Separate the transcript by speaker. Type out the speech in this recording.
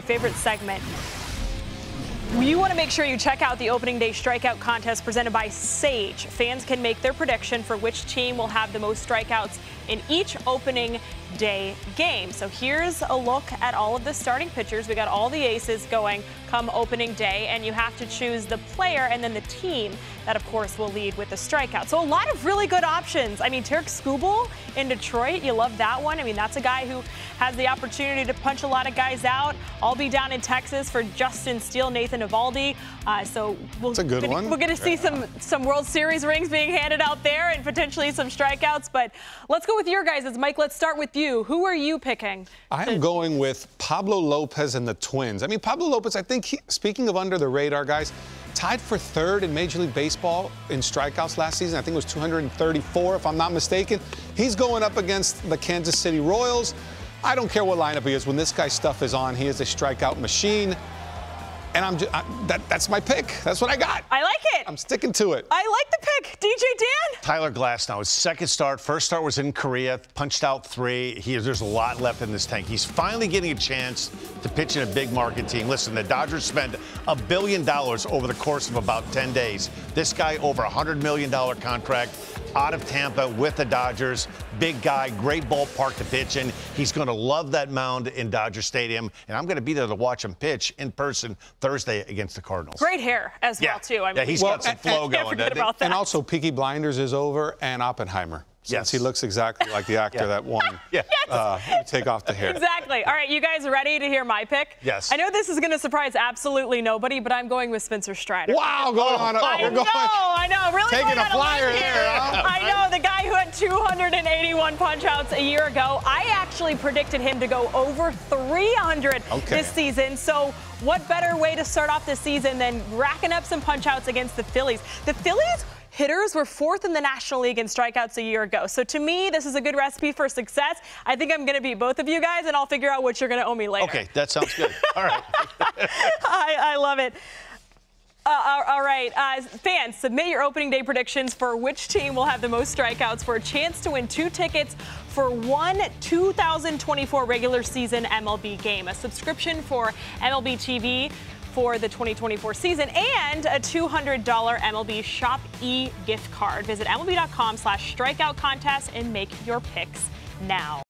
Speaker 1: My favorite segment. You want to make sure you check out the opening day strikeout contest presented by Sage. Fans can make their prediction for which team will have the most strikeouts in each opening day game. So here's a look at all of the starting pitchers. We got all the aces going come opening day, and you have to choose the player and then the team that, of course, will lead with the strikeout. So a lot of really good options. I mean, Tarik Skubal in Detroit, you love that one. I mean, that's a guy who has the opportunity to punch a lot of guys out. I'll be down in Texas for Justin Steele, Nathan Eovaldi. Uh, so we'll,
Speaker 2: That's a good
Speaker 1: gonna,
Speaker 2: one.
Speaker 1: We're going to see some some World Series rings being handed out there and potentially some strikeouts. But let's go with your guys. Mike, let's start with you. Who are you picking?
Speaker 2: I am going with Pablo Lopez and the Twins. I mean, Pablo Lopez, I think, he, speaking of under the radar guys, tied for third in Major League Baseball in strikeouts last season. I think it was 234, if I'm not mistaken. He's going up against the Kansas City Royals. I don't care what lineup he is. When this guy's stuff is on, he is a strikeout machine. And I'm just, I, that, that's my pick. That's what I got.
Speaker 1: I like it.
Speaker 2: I'm sticking to it.
Speaker 1: I like the pick. DJ Dan?
Speaker 3: Tyler Glasnow, his second start. First start was in Korea, punched out three. He, there's a lot left in this tank. He's finally getting a chance to pitch in a big market team. Listen, the Dodgers spent a billion dollars over the course of about 10 days. This guy over a $100 million contract out of Tampa with the Dodgers. Big guy, great ballpark to pitch in. He's going to love that mound in Dodger Stadium, and I'm going to be there to watch him pitch in person Thursday against the Cardinals.
Speaker 1: Great hair as
Speaker 3: Yeah.
Speaker 1: well, too. I
Speaker 3: Yeah, he's got some flow
Speaker 1: can't
Speaker 3: going,
Speaker 1: forget
Speaker 3: doesn't he?
Speaker 1: about that.
Speaker 2: And also, Peaky Blinders is over, and Oppenheimer. Since
Speaker 3: Yes.
Speaker 2: he looks exactly like the actor
Speaker 3: Yeah.
Speaker 2: that won.
Speaker 3: Yeah.
Speaker 2: Uh, take off the hair.
Speaker 1: Exactly. All right, you guys ready to hear my pick?
Speaker 3: Yes.
Speaker 1: I know this is going to surprise absolutely nobody, but I'm going with Spencer Strider.
Speaker 2: Wow, going on.
Speaker 1: I
Speaker 2: you're
Speaker 1: know,
Speaker 2: going.
Speaker 1: I know. Really
Speaker 2: Taking a flyer there, huh?
Speaker 1: I know the guy who had 281 punch outs a year ago. I actually predicted him to go over 300
Speaker 2: Okay.
Speaker 1: this season. So what better way to start off the season than racking up some punch outs against the Phillies? The Phillies hitters were fourth in the National League in strikeouts a year ago. So to me, this is a good recipe for success. I think I'm going to beat both of you guys, and I'll figure out what you're going to owe me later.
Speaker 3: Okay, that sounds good. All right.
Speaker 1: I, I love it. Uh, all- right, uh, fans, submit your opening day predictions for which team will have the most strikeouts for a chance to win two tickets for one 2024 regular season MLB game, a subscription for MLB TV for the 2024 season, and a $200 MLB Shop E gift card. Visit MLB.com slash strikeout contest and make your picks now.